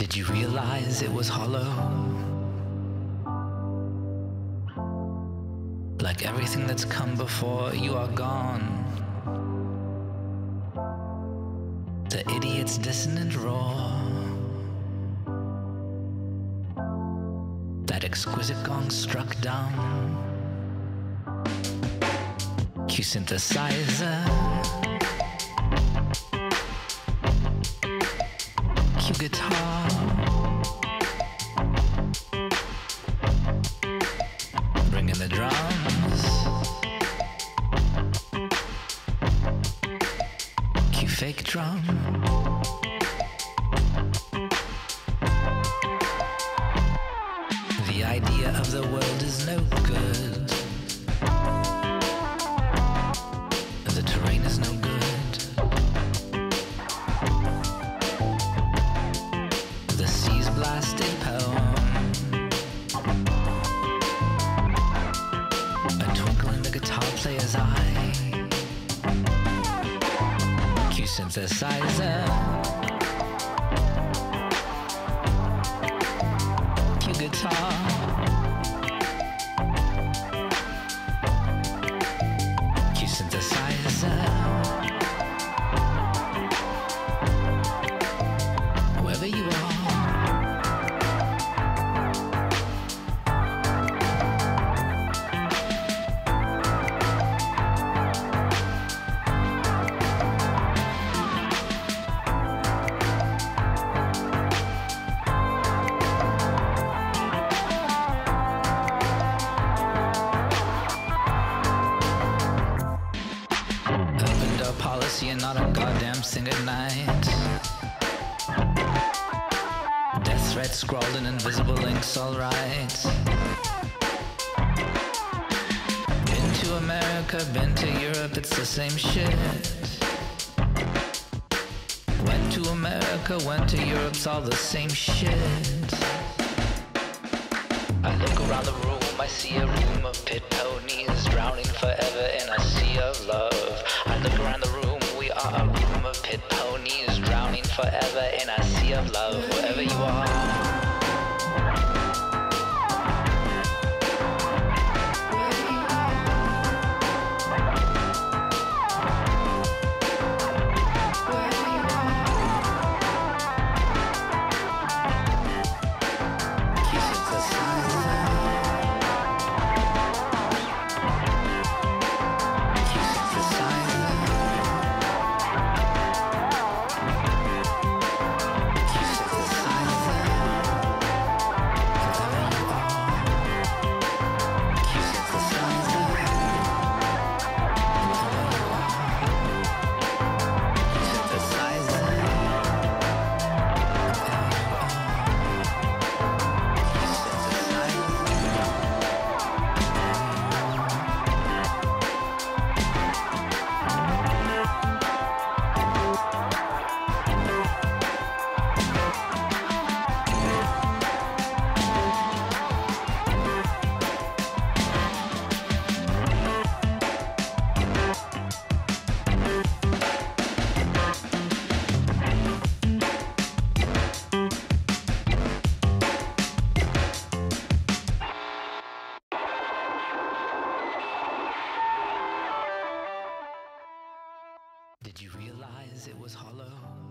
Did you realize it was hollow? Like everything that's come before, you are gone. The idiot's dissonant roar. That exquisite gong struck down. Q synthesizer. Guitar. Q fake drum. The idea of the world is no good. Synthesizer. Q guitar. And not a goddamn thing at night. Death threats scrawled in invisible inks, alright. Been to America, been to Europe, it's the same shit. Went to America, went to Europe, it's all the same shit. I look around the room, I see a room of pit ponies forever I a sea of love, wherever you are. Did you realize it was hollow?